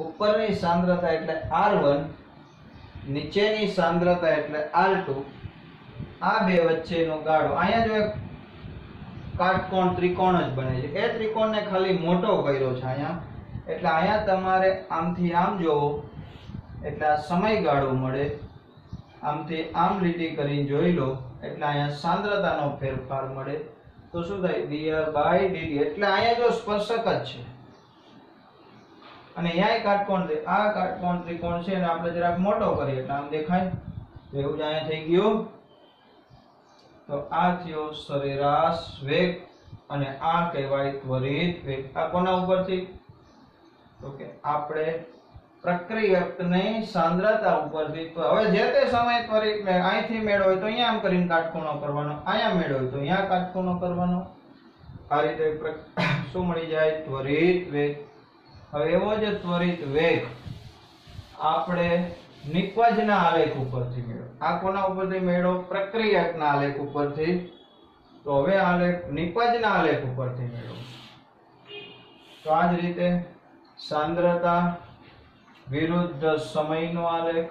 ઉપરની સાંદ્રતા એટલે R1 નીચેની સાંદ્રતા એટલે R2 આ બે વચ્ચેનો ગાળો. અહીંયા જો એક કાટકોણ ત્રિકોણ જ બને છે. એ ત્રિકોણને ખાલી મોટો કર્યો છે અહીંયા. એટલે અહીંયા તમારે આમથી આમ જોવો. એટલે આ સમયગાળો મળે. આમથી આમ લીટી કરીને જોઈ લો. એટલે અહીંયા સાંદ્રતાનો ફેરફાર મળે. તો શું થાય? ડીઆર બાય ડીડી એટલે અહીંયા જો સ્પર્શક જ છે. અને અહીંયા કાટકોણ છે આ કાટકોણ ત્રિકોણ છે અને આપણે જરાક મોટો કરીએ. એટલે આમ દેખાય. એવું જ અહીંયા થઈ ગયું. તો આ થયો સરેરાશ વેગ અને આ કહેવાય ત્વરિત વેગ. આ કોના ઉપરથી? તો કે આપણે પ્રક્રિયકની સાંદ્રતા ઉપરથી. તો હવે જે તે સમય ત્વરિત મેળ અહીંથી મેળવો હોય તો અહીંયા આમ કરીને કાટખૂણો કરવાનો. અહીંયા મેળવો હોય તો અહીંયા કાટખૂણો કરવાનો. આ રીતે શું મળી જાય? ત્વરિત વેગ. હવે એવો જ ત્વરિત વેગ આપણે નિપજના આલેખ ઉપરથી મેળવ્યો આ કોના ઉપરથી મેળવો? પ્રક્રિયકના આલેખ ઉપરથી. તો હવે આલેખ નિપજના આલેખ ઉપરથી મેળવ્યો તો આ જ રીતે સાંદ્રતા વિરુદ્ધ સમયનો આલેખ.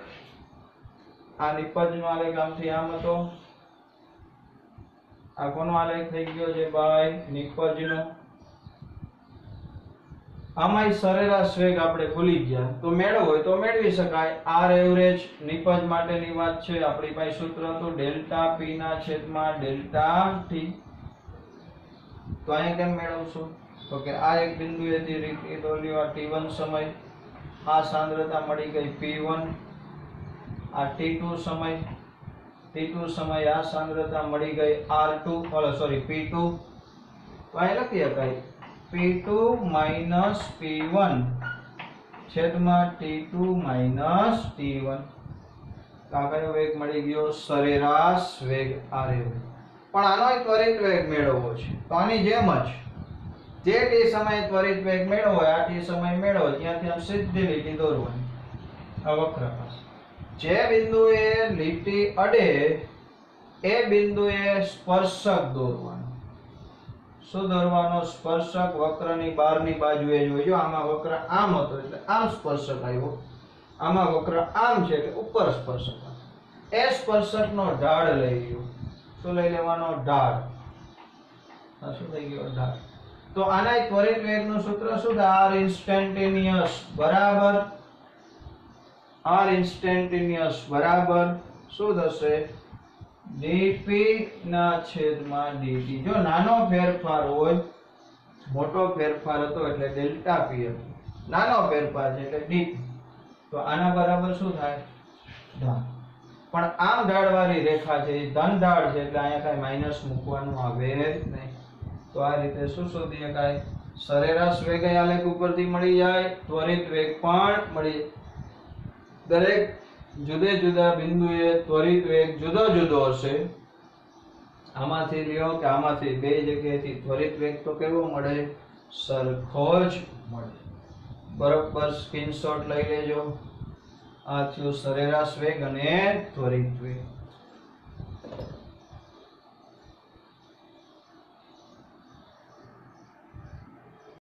આ નિપજનો આલેખ આમથી આમ હતો. આ કોનો આલેખ થઈ ગયો છે ભાઈ? નિપજનો આમાંય સરેરાશ વેગ આપણે ભૂલી ગયા. તો મેળવો હોય તો મેળવી શકાય. આર એવરેજ નિપજ માટેની વાત છે. આપણી પાસે સૂત્ર હતું ડેલ્ટા પી ના છેદમાં ડેલ્ટા ટી તો અહીંયા કેમ મેળવશું? તો કે આ એક બિંદુએથી રીતિ આ T1 સમય. આ સાંદ્રતા મળી ગઈ પી વન આ T2 સમય. T2 સમય આ સાંદ્રતા મળી ગઈ આર ટુ સોરી P2 તો અહીં લખી શકાય. P2 minus P1 છેદમાં T two minus T one આગળનો વેગ મળી ગયો સરેરાશ વેગ આ રહ્યો પણ આનો ત્વરિત વેગ મેળવવો છે. તો આની જેમ જ જે ટી સમયે ત્વરિત વેગ મેળવો આ ટી સમય મેળવો ત્યાં ત્યાં સીધી લીટી દોરવાની. આ વક્ર પાસે જે બિંદુએ લીટી અડે, એ બિંદુએ સ્પર્શક દોરવાનો. શું દોરવાનો સ્પર્શક વક્રની બહારની બાજુએ જોઈજો આમાં વક્ર આમ હતો એટલે આમ સ્પર્શક આવ્યો. આમાં વક્ર આમ છે એટલે ઉપર સ્પર્શક. એ સ્પર્શકનો ઢાળ લઈ ગયો શું લઈ લેવાનો? ઢાળ. શું થઈ ગયો? ઢાળ. તો આના ત્વરિત વેગનું સૂત્ર શું? આર ઇન્સ્ટન્ટેનિયસ બરાબર? આર ઇન્સ્ટન્ટેનિયસ બરાબર? શું થશે? Dp ના છેદમાં ડીટી જો નાનો ફેરફાર હોય, મોટો ફેરફાર હતો એટલે ડેલ્ટા પી હતો. નાનો ફેરફાર છે એટલે ડીપી તો આના બરાબર શું થાય? ધન. પણ આમ ઢાળવાળી રેખા છે, એ ધન ઢાળ છે એટલે અહીંયા કાંઈ માઇનસ મૂકવાનું આવે નહીં. તો આ રીતે શું શોધી શકાય સરેરાશ વેગ આલેખ ઉપરથી મળી જાય, ત્વરિત વેગ પણ મળી દરેક જુદે જુદા બિંદુએ ત્વરિત વેગ જુદો જુદો હશે. આમાંથી લ્યો કે આમાંથી બે જગ્યાએથી ત્વરિત વેગ તો કેવો મળે? સરખો જ મળે. બરોબર સ્ક્રીનશોટ લઈ લેજો. આ થયું સરેરાશ વેગ અને ત્વરિત વેગ.